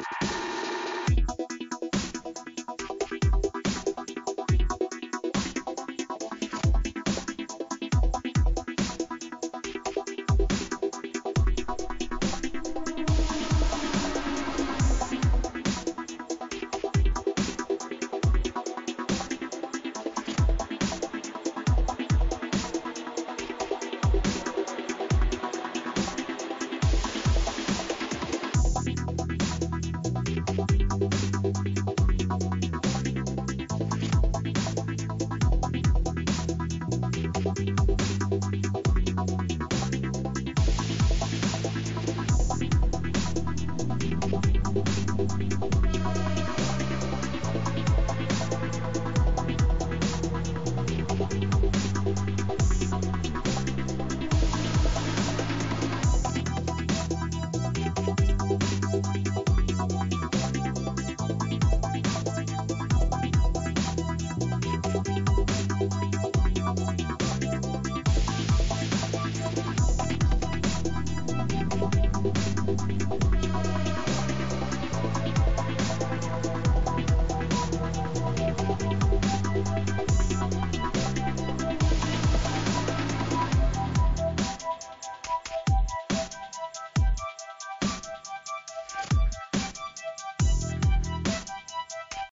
you